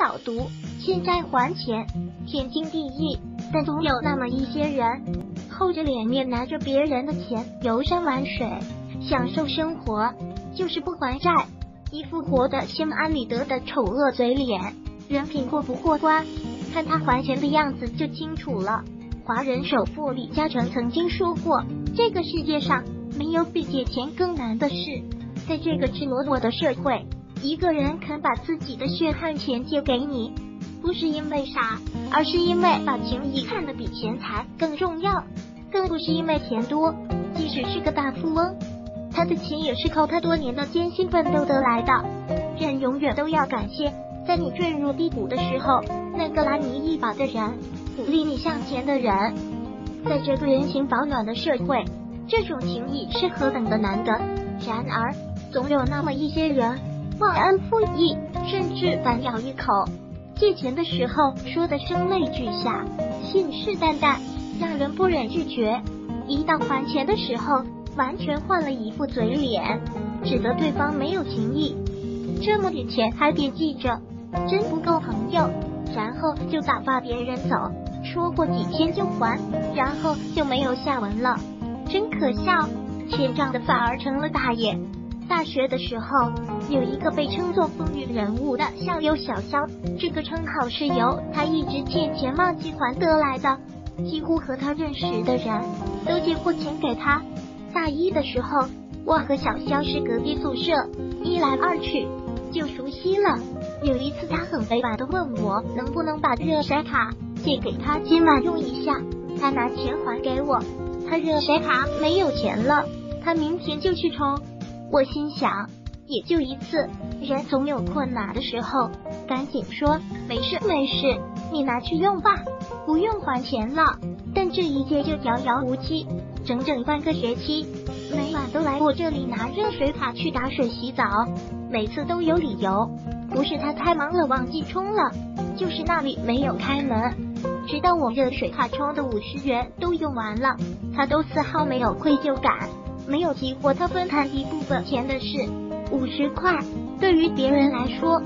导读，欠债还钱，天经地义。但总有那么一些人，厚着脸面拿着别人的钱游山玩水，享受生活，就是不还债，一副活得心安理得的丑恶嘴脸，人品过不过关，看他还钱的样子就清楚了。华人首富李嘉诚曾经说过：“这个世界上没有比借钱更难的事。”在这个赤裸裸的社会，一个人肯把自己的血汗钱借给你，不是因为傻，而是因为把情谊看得比钱财更重要，更不是因为钱多。即使是个大富翁，他的钱也是靠他多年的艰辛奋斗得来的。人永远都要感谢，在你坠入低谷的时候，那个拉你一把的人。鼓励你向前的人，在这个人情保暖的社会，这种情谊是何等的难得。然而，总有那么一些人忘恩负义，甚至反咬一口。借钱的时候说的声泪俱下，信誓旦旦，让人不忍拒绝；一到还钱的时候，完全换了一副嘴脸，指责对方没有情义。这么点钱还惦记着，真不够朋友。然后就打发别人走。说过几天就还，然后就没有下文了，真可笑。欠账的反而成了大爷。大学的时候，有一个被称作风云人物的校友小肖，这个称号是由他一直借钱忘记还得来的。几乎和他认识的人都借过钱给他。大一的时候，我和小肖是隔壁宿舍，一来二去就熟悉了。有一次，他很委婉的问我能不能把热水卡。借给他今晚用一下，他拿钱还给我。他热水卡没有钱了，他明天就去充。我心想，也就一次，人总有困难的时候，赶紧说没事没事，你拿去用吧，不用还钱了。但这一借就遥遥无期，整整半个学期，每晚都来我这里拿热水卡去打水洗澡，每次都有理由，不是他太忙了忘记充了，就是那里没有开门。直到我热水卡充的五十元都用完了，他都丝毫没有愧疚感，没有提过他分摊一部分钱的事。五十块对于别人来说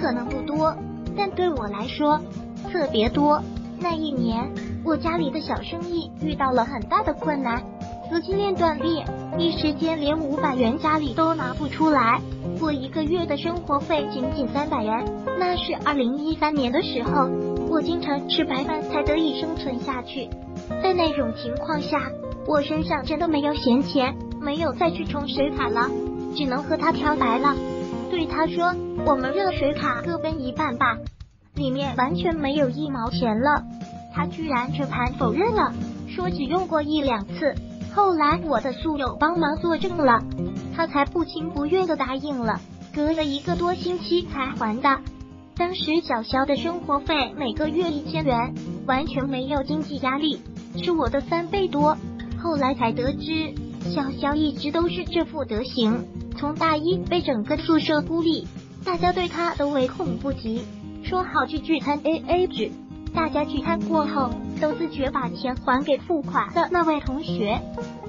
可能不多，但对我来说特别多。那一年，我家里的小生意遇到了很大的困难，资金链断裂，一时间连五百元家里都拿不出来。我一个月的生活费仅仅三百元，那是二零一三年的时候，我经常吃白饭才得以生存下去。在那种情况下，我身上真的没有闲钱，没有再去充水卡了，只能和他挑白了，对他说：“我们热水卡各分一半吧。”里面完全没有一毛钱了。他居然全盘否认了，说只用过一两次。后来我的宿友帮忙作证了。他才不情不愿的答应了，隔了一个多星期才还的。当时小肖的生活费每个月一千元，完全没有经济压力，是我的三倍多。后来才得知，小肖一直都是这副德行，从大一被整个宿舍孤立，大家对他都唯恐不及。说好去聚餐 A A 制，大家聚餐过后都自觉把钱还给付款的那位同学。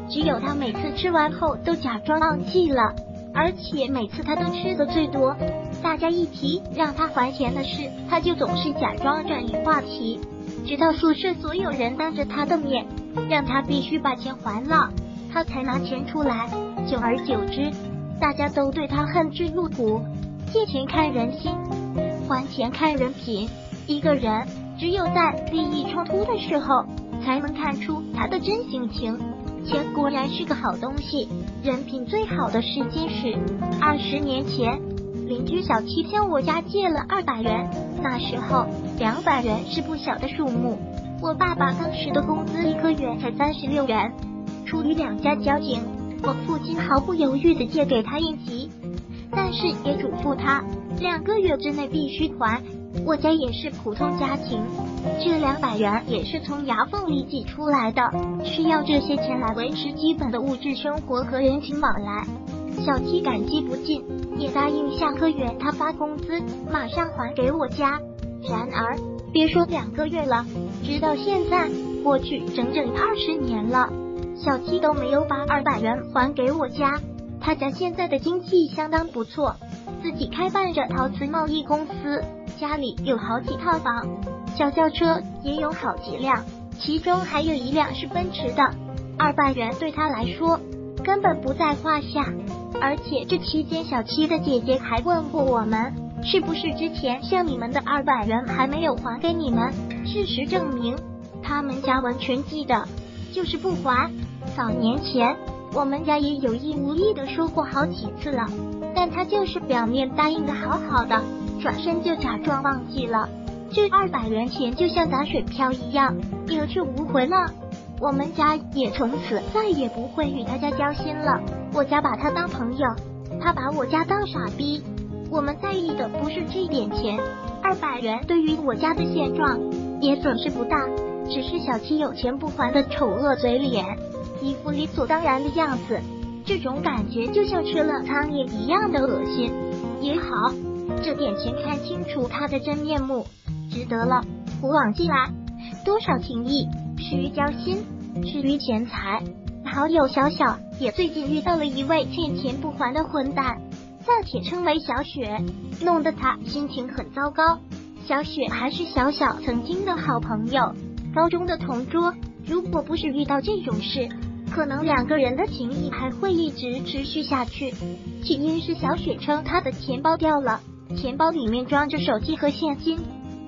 只有他每次吃完后都假装忘记了，而且每次他都吃的最多。大家一提让他还钱的事，他就总是假装转移话题，直到宿舍所有人当着他的面让他必须把钱还了，他才拿钱出来。久而久之，大家都对他恨之入骨。借钱看人心，还钱看人品。一个人只有在利益冲突的时候，才能看出他的真性情。钱果然是个好东西，人品最好的试金石。二十年前，邻居小七向我家借了二百元，那时候两百元是不小的数目。我爸爸当时的工资一个月才三十六元，出于两家交情，我父亲毫不犹豫的借给他应急，但是也嘱咐他两个月之内必须还。我家也是普通家庭，这两百元也是从牙缝里挤出来的，需要这些钱来维持基本的物质生活和人情往来。小七感激不尽，也答应下个月他发工资马上还给我家。然而，别说两个月了，直到现在过去整整二十年了，小七都没有把二百元还给我家。他家现在的经济相当不错，自己开办着陶瓷贸易公司。家里有好几套房，小轿车也有好几辆，其中还有一辆是奔驰的。二百元对他来说根本不在话下，而且这期间小七的姐姐还问过我们，是不是之前向你们的二百元还没有还给你们？事实证明，他们家完全记得，就是不还。早年前我们家也有意无意的说过好几次了，但他就是表面答应的好好的，转身就假装忘记了。这二百元钱就像打水漂一样，有去无回了。我们家也从此再也不会与他家交心了。我家把他当朋友，他把我家当傻逼。我们在意的不是这点钱，二百元对于我家的现状也损失不大，只是小七有钱不还的丑恶嘴脸，一副理所当然的样子。这种感觉就像吃了苍蝇一样的恶心。也好，这点钱看清楚他的真面目，值得了。古往今来，多少情谊。始于交心，始于钱财，好友小小也最近遇到了一位欠钱不还的混蛋，暂且称为小雪，弄得他心情很糟糕。小雪还是小小曾经的好朋友，高中的同桌。如果不是遇到这种事，可能两个人的情谊还会一直持续下去。起因是小雪称她的钱包掉了，钱包里面装着手机和现金。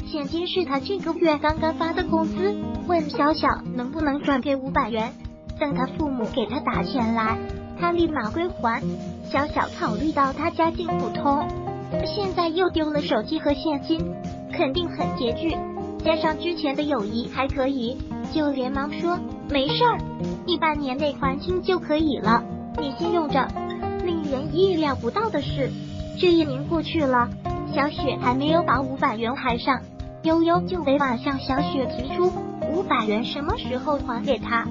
现金是他这个月刚刚发的工资，问小小能不能转给五百元，等他父母给他打钱来，他立马归还。小小考虑到他家境普通，现在又丢了手机和现金，肯定很拮据，加上之前的友谊还可以，就连忙说没事儿，一半年内还清就可以了，你先用着。令人意料不到的是，这一年过去了，小雪还没有把五百元还上。悠悠就委婉向小雪提出五百元什么时候还给他？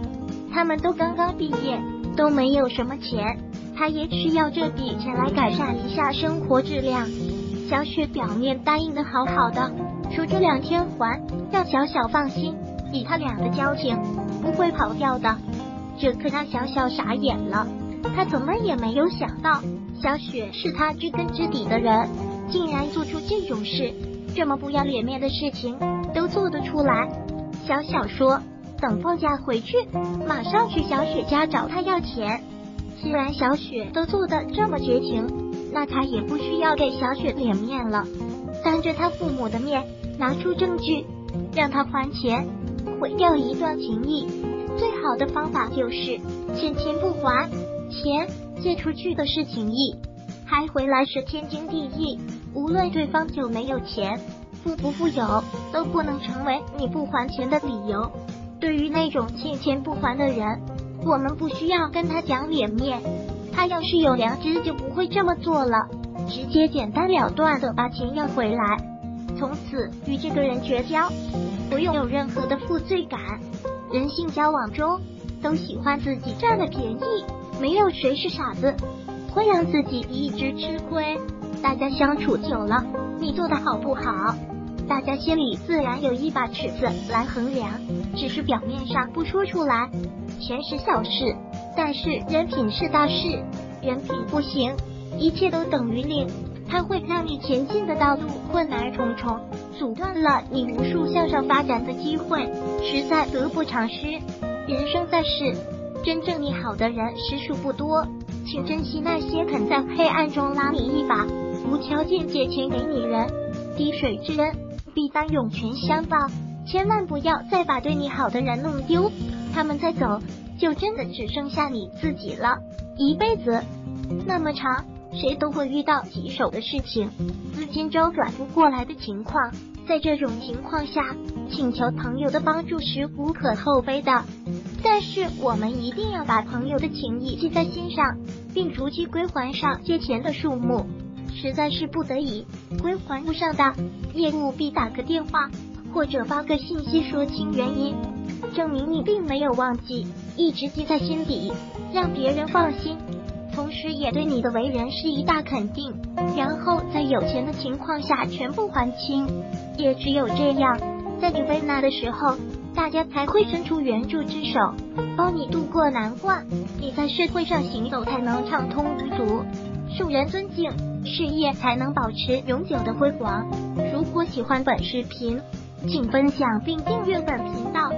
他们都刚刚毕业，都没有什么钱，他也需要这笔钱来改善一下生活质量。小雪表面答应的好好的，说这两天还，让小小放心，以他俩的交情，不会跑掉的。这可让小小傻眼了，他怎么也没有想到，小雪是他知根知底的人，竟然做出这种事。这么不要脸面的事情都做得出来，小小说等放假回去，马上去小雪家找她要钱。既然小雪都做的这么绝情，那他也不需要给小雪脸面了，当着他父母的面拿出证据让他还钱，毁掉一段情谊。最好的方法就是欠钱不还，钱借出去的是情谊，还回来是天经地义。无论对方有没有钱，富不富有，都不能成为你不还钱的理由。对于那种欠钱不还的人，我们不需要跟他讲脸面，他要是有良知就不会这么做了，直接简单了断的把钱要回来，从此与这个人绝交，不用有任何的负罪感。人性交往中都喜欢自己占了便宜，没有谁是傻子，会让自己一直吃亏。大家相处久了，你做的好不好，大家心里自然有一把尺子来衡量，只是表面上不说出来。钱是小事，但是人品是大事。人品不行，一切都等于零，它会让你前进的道路困难重重，阻断了你无数向上发展的机会，实在得不偿失。人生在世，真正你好的人实属不多，请珍惜那些肯在黑暗中拉你一把。无条件借钱给你人，滴水之恩必当涌泉相报。千万不要再把对你好的人弄丢，他们再走，就真的只剩下你自己了。一辈子那么长，谁都会遇到棘手的事情，资金周转不过来的情况。在这种情况下，请求朋友的帮助是无可厚非的。但是我们一定要把朋友的情谊记在心上，并逐级归还上借钱的数目。实在是不得已归还不上的，业务必打个电话或者发个信息说清原因，证明你并没有忘记，一直记在心底，让别人放心，同时也对你的为人是一大肯定。然后在有钱的情况下全部还清，也只有这样，在你危难的时候，大家才会伸出援助之手，帮你渡过难关，你在社会上行走才能畅通无阻。受人尊敬，事业才能保持永久的辉煌。如果喜欢本视频，请分享并订阅本频道。